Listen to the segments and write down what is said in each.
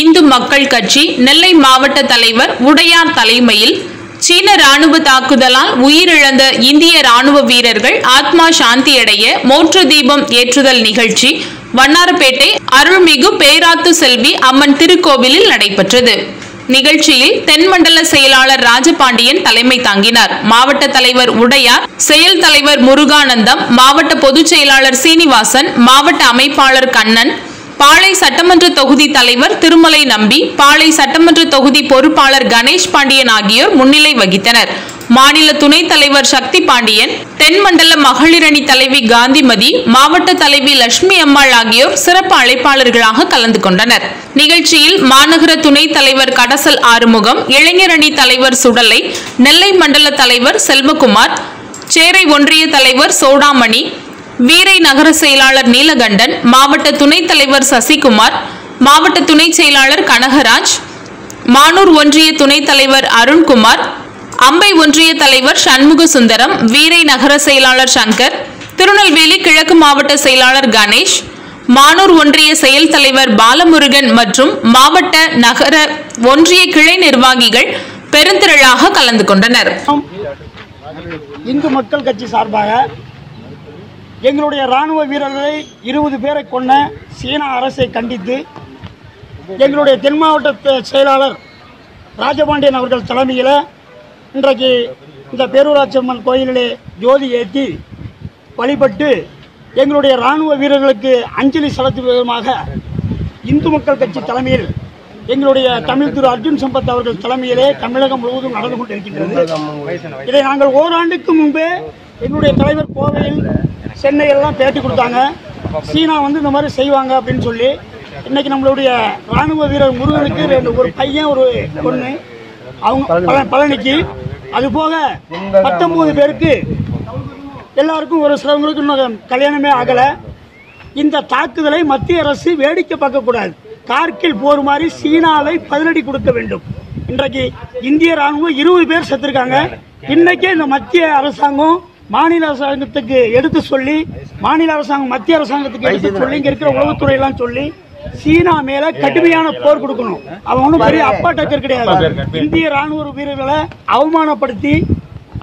இந்து மக்கள் கட்சி நெல்லை மாவட்ட தலைவர் உடையார் தலைமையில் சீன ராணுவ தாக்குதலால் உயிரிழந்த இந்திய ராணுவ வீரர்கள் ஆத்மா சாந்தியடைய மோற்று தீபம் ஏற்றுதல் நிகழ்ச்சி வண்ணாரப்பேட்டை அருள்மிகு பேராத்து செல்வி அம்மன் திருக்கோவிலில் நடைபெற்றது. நிகழ்ச்சியில் தென்மண்டல செயலாளர் ராஜபாண்டியன் தலைமை தாங்கினார். மாவட்ட தலைவர் உடையார் செயல் தலைவர் முருகானந்தம் மாவட்ட பொதுச் செயலாளர் சீனிவாசன் மாவட்ட அமைப்பாளர் கண்ணன் பாளை சட்டமன்ற தொகுதி தலைவர் திருமலை நம்பி பாளை சட்டமன்ற தொகுதி பொறுப்பாளர் கணேஷ் பாண்டியன் ஆகியோர் முன்னிலை வகித்தனர். மாநில துணைத் தலைவர் சக்தி பாண்டியன் தென்மண்டல மகளிரணி தலைவி காந்திமதி மாவட்ட தலைவி லட்சுமி அம்மாள் ஆகியோர் சிறப்பு அழைப்பாளர்களாக கலந்து கொண்டனர். நிகழ்ச்சியில் மாநகர துணைத் தலைவர் கடசல் ஆறுமுகம் இளைஞரணி தலைவர் சுடலை நெல்லை மண்டல தலைவர் செல்வகுமார் சேரை ஒன்றிய தலைவர் சோடாமணி வீரை நகர செயலாளர் நீலகண்டன் மாவட்ட துணைத் தலைவர் சசிகுமார் மாவட்ட துணைச் செயலாளர் கனகராஜ் மானூர் ஒன்றிய துணைத் தலைவர் அருண்குமார் அம்பை ஒன்றிய தலைவர் சண்முக சுந்தரம் வீரை நகர செயலாளர் சங்கர் திருநெல்வேலி கிழக்கு மாவட்ட செயலாளர் கணேஷ் மானூர் ஒன்றிய செயல் தலைவர் பாலமுருகன் மற்றும் மாவட்ட நகர ஒன்றிய கிளை நிர்வாகிகள் பெருந்திரளாக கலந்து கொண்டனர். இந்து மக்கள் கட்சி சார்பாக எங்களுடைய ராணுவ வீரர்களை இருபது பேரை கொண்ட சீனா அரசை கண்டித்து எங்களுடைய தென் மாவட்ட செயலாளர் ராஜபாண்டியன் அவர்கள் தலைமையில் இன்றைக்கு இந்த பேரூராட்சி அம்மன் கோயிலிலே ஜோதி ஏற்றி வழிபட்டு எங்களுடைய ராணுவ வீரர்களுக்கு அஞ்சலி செலுத்தும் விதமாக இந்து மக்கள் கட்சி தலைமையில் எங்களுடைய தமிழ் திரு அர்ஜுன் சம்பத் அவர்கள் தலைமையிலே தமிழகம் முழுவதும் நடந்து கொண்டிருக்கின்றது. இதை நாங்கள் ஓராண்டுக்கு முன்பே எங்களுடைய தலைவர் கோவையில் சென்னையெல்லாம் பேட்டி கொடுத்தாங்க. சீனா வந்து இந்த மாதிரி செய்வாங்க அப்படின்னு சொல்லி. இன்னைக்கு நம்மளுடைய ராணுவ வீரர் முருகனுக்கு ரெண்டு ஒரு பையன் ஒரு பொண்ணு. அவங்க பழ- பழனிக்கு. அது போக பத்தொன்பது பேருக்கு எல்லாருக்கும் ஒரு சிலவங்களுக்கு இன்னும் கல்யாணமே ஆகலை. இந்த தாக்குதலை மத்திய அரசு வேடிக்கை பார்க்கக்கூடாது கார்கில் போர் மாதிரி சீனாவை பதிலடி கொடுக்க வேண்டும். இன்றைக்கு இந்திய ராணுவம் இருபது பேர் செத்துருக்காங்க. இன்னைக்கே இந்த மத்திய அரசாங்கம் மாநில அரசாங்கத்துக்கு எடுத்து சொல்லி மாநில அரசாங்கம் மத்திய அரசாங்கத்துக்கு எடுத்து சொல்லி இங்க இருக்கிற உளவுத்துறை எல்லாம் சொல்லி சீனா மேல கடுமையான போர் கொடுக்கணும். அவன் ஒன்றும் பெரிய அப்பா டக்கர் கிடையாது. இந்திய ராணுவ வீரர்களை அவமானப்படுத்தி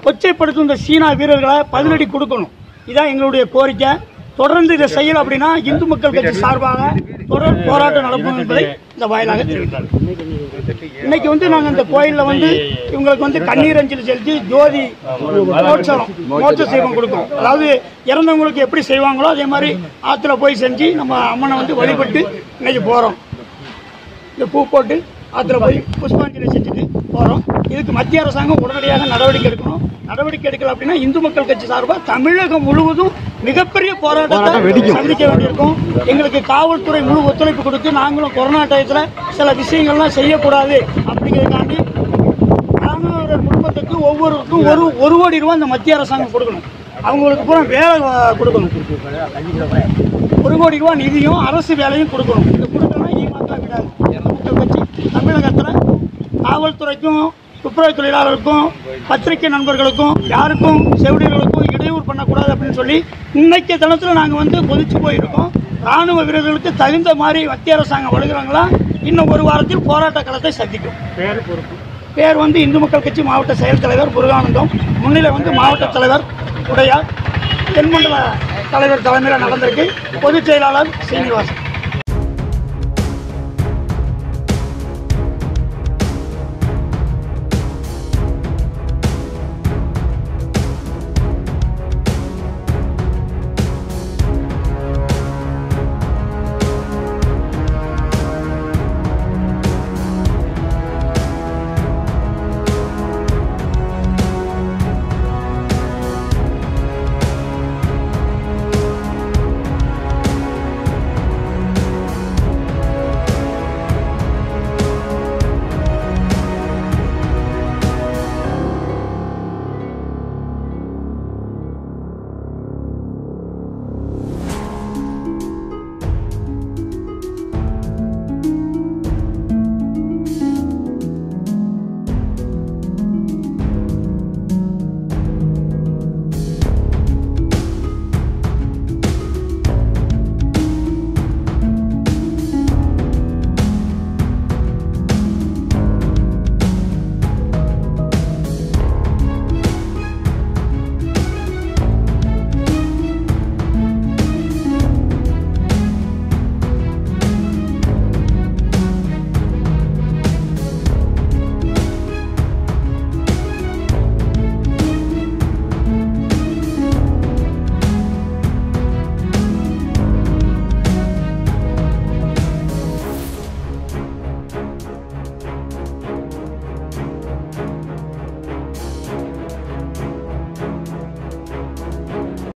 கொச்சைப்படுத்தும் இந்த சீனா வீரர்களை பதிலடி கொடுக்கணும். இதான் எங்களுடைய கோரிக்கை. தொடர்ந்து இதை செய்யல அப்படின்னா இந்து மக்கள் கட்சி சார்பாக தொடர் போராட்டம் நடக்கும் என்பதை இந்த வாயிலாக தெரிவித்தார் இன்னைக்கு வந்து நாங்க இந்த கோயில்ல வந்து இவங்களுக்கு வந்து கண்ணீர் அஞ்சலி செலுத்தி ஜோதி மோட்சம் மோட்ச செய்வம் கொடுக்கும் அதாவது இறந்தவங்களுக்கு எப்படி செய்வாங்களோ அதே மாதிரி ஆத்துல போய் செஞ்சு நம்ம அம்மனை வந்து வழிபட்டு இன்னைக்கு போறோம். இந்த பூ போட்டு ஆத்துல போய் புஷ்பாஞ்சலி செஞ்சுட்டு போறோம். இதுக்கு மத்திய அரசாங்கம் உடனடியாக நடவடிக்கை எடுக்கணும். நடவடிக்கை எடுக்கல அப்படின்னா இந்து மக்கள் கட்சி சார்பாக தமிழகம் முழுவதும் மிகப்பெரிய போராட்டத்தை சந்திக்க வேண்டியிருக்கும். எங்களுக்கு காவல்துறை முழு ஒத்துழைப்பு கொடுத்து நாங்களும் கொரோனா டயத்தில் சில விஷயங்கள்லாம் செய்யக்கூடாது அப்படிங்கிறதுக்காண்டி ராணுவ குடும்பத்துக்கு ஒவ்வொருக்கும் ஒரு ஒரு கோடி ரூபாய் இந்த மத்திய அரசாங்கம் கொடுக்கணும். அவங்களுக்கு பூரா வேலை கொடுக்கணும். ஒரு கோடி ரூபாய் நிதியும் அரசு வேலையும் கொடுக்கணும். இது கொடுக்கணும் ஈமாத்தா விடாது. தமிழகத்தில் காவல்துறைக்கும் துப்புரவு தொழிலாளருக்கும் பத்திரிகை நண்பர்களுக்கும் யாருக்கும் செவிலியர்களுக்கும் இடையூறு பண்ணக்கூடாது அப்படின்னு சொல்லி இன்னைக்கு தினத்தில் நாங்கள் வந்து கொதிச்சு போயிருக்கோம். ராணுவ வீரர்களுக்கு தகுந்த மாதிரி மத்திய அரசாங்கம் வழங்குறாங்களா? இன்னும் ஒரு வாரத்தில் போராட்ட களத்தை சந்திக்கும். பேர் வந்து இந்து மக்கள் கட்சி மாவட்ட செயல் தலைவர் முருகானந்தம் முன்னிலை வந்து மாவட்ட தலைவர் உடையார் தென்மண்டல தலைவர் தலைமையில் நடந்திருக்கு பொதுச் செயலாளர் சீனிவாசன்.